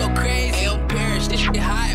go crazy. Ayo, perish. this shit hot.